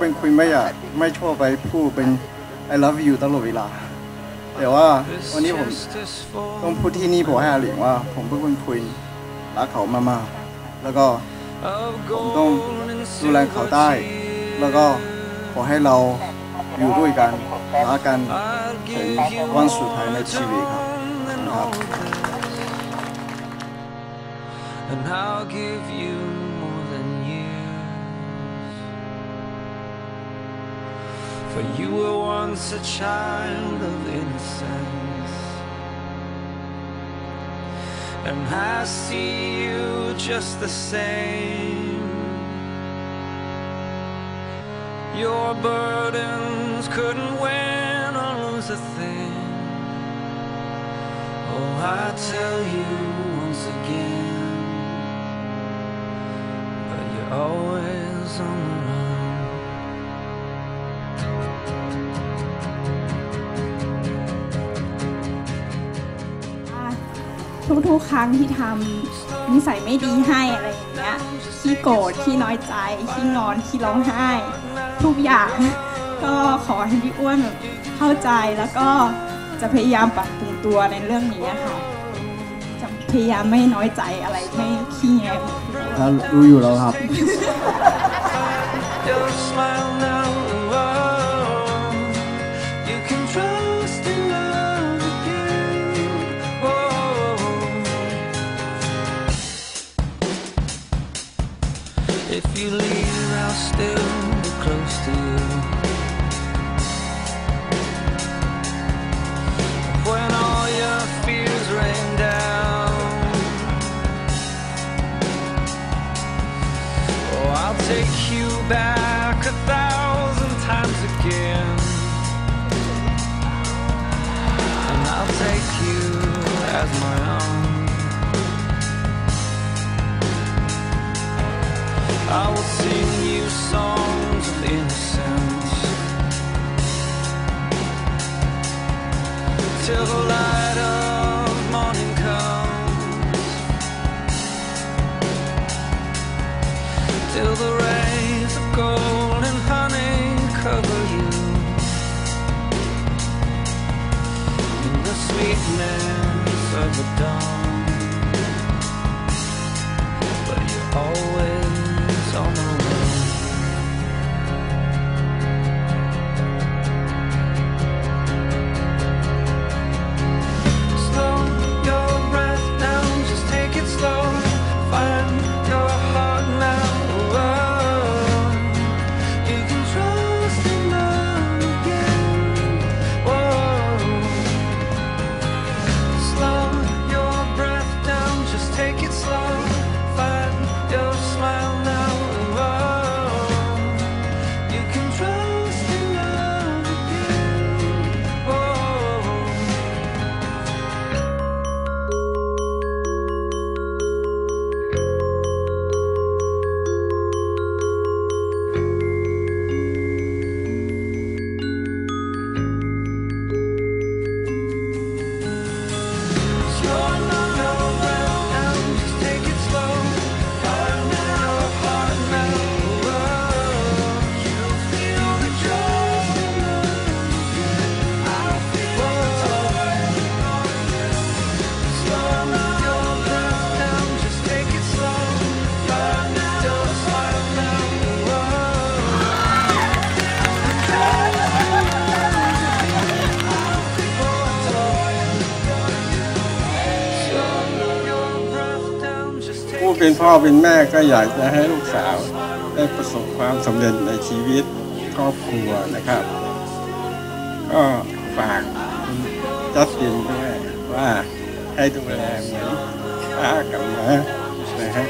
เป็นคุยไม่อยากไม่ชอบไปพูดเป็น I love you ตลอดเวลา แต่ว่าวันนี้ผมต้องพูดที่นี่บอกให้อาหลิงว่า ผมเป็นคนคุยรักเขามากๆแล้วก็ผมต้องดูแลเขาได้ แล้วก็ขอให้เราอยู่ด้วยกันรักกันถึงวันสุดท้ายในชีวิตครับครับ and I'll give you For you were once a child of innocence, and I see you just the same. Your burdens couldn't win or lose a thing. Oh, I tell you once again, but you're always on the run. ทุกๆ ครั้งที่ทำนิสัยไม่ดีให้อะไรอย่างเงี้ยขี้โกรธขี้น้อยใจขี้งอนขี้ร้องไห้ ทุกอย่างก็ขอให้พี่อ้วนแบบเข้าใจแล้วก็จะพยายามปรับปรุงตัวในเรื่องนี้ค่ะจะพยายามไม่น้อยใจอะไรไม่ขี้แงถ้ารู้อยู่แล้วครับ Your smile now, you leave, I'll still be close to you. When all your fears rain down. Oh, I'll take you back songs of innocence. Till the light of morning comes. till the rays of gold and honey cover you in the sweetness of the dawn. ผู้เป็นพ่อเป็นแม่ก็อยากจะให้ลูกสาวได้ประสบความสำเร็จในชีวิตครอบครัวนะครับ ก็ฝากคุณจัสตินด้วยว่าให้ดูแลเหมือนป้ากับน้านะฮะ